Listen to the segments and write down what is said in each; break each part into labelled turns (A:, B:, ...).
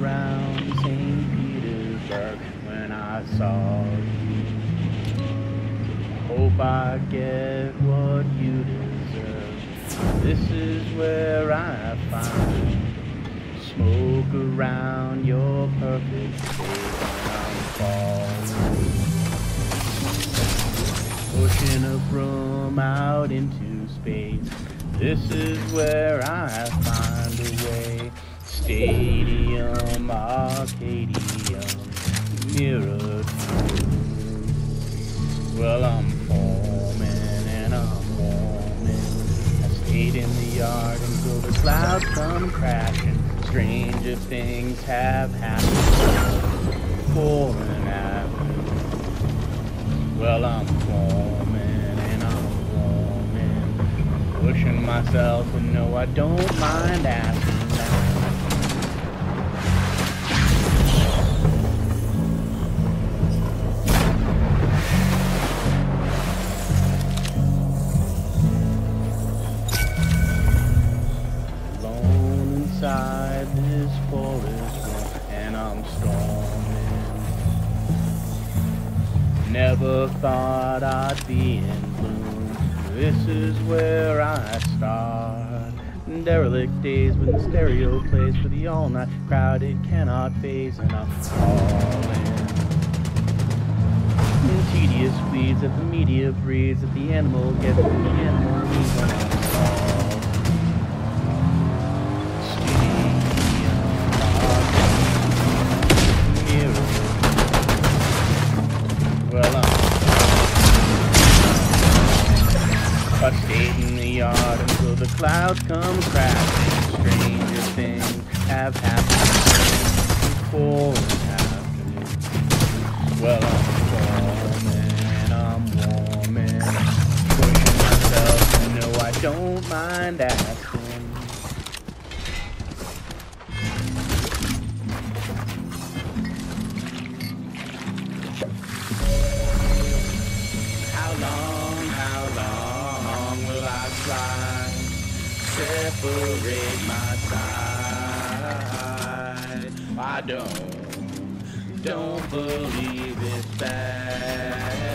A: around St. Petersburg when I saw you. Hope I get what you deserve. This is where I find smoke around your perfect face I'm falling. Pushing a broom out into space. This is where I find a way. Stadium, Arcadium, mirror. Well, I'm forming and I'm warming. I stayed in the yard until the clouds come crashing. Stranger things have happened and after. Well, I'm forming and I'm warming. Pushing myself, and no, I don't mind asking that. Never thought I'd be in bloom. This is where I start. Derelict days when the stereo plays for the all-night crowd. It cannot phase, and I'm falling. Tedious weeds that the media breeds, that the animal gets, that the animal needs I stayed in the yard until the clouds come crashing. Stranger things have happened before and after. Well, I'm warming I'm warming, pushing myself. You know I don't mind asking. Separate my side. I don't, don't believe it's bad.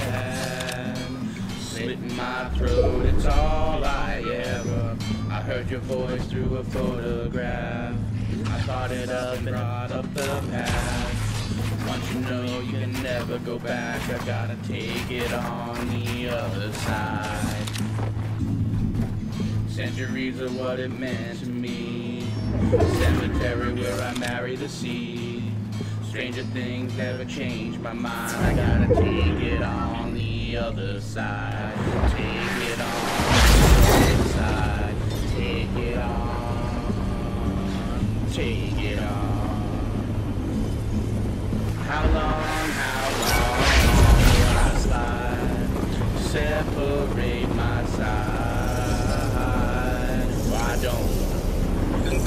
A: Slit in my throat, it's all I ever. I heard your voice through a photograph. I thought it up and brought up the past. Once you know you can never go back, I gotta take it on the other side. Centuries of what it meant to me. Cemetery where I marry the sea. Stranger things never change my mind. I gotta take it on the other side. Take it on the other side. Take it on. Take it on.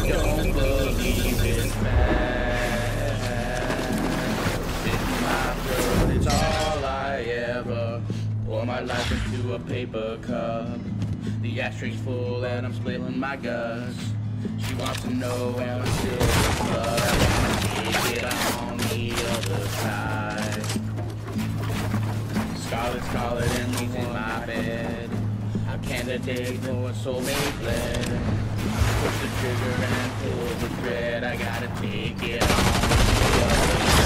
A: Don't believe it's bad. In my throat, it's all I ever. Pour my life into a paper cup. The ashtay's full and I'm spilling my guts. She wants to know am I still in love? It on the other side. Scarlet, scarlet, and he's in my bed. A candidate for a soulmate bled. Push the trigger and pull the thread. I gotta take it on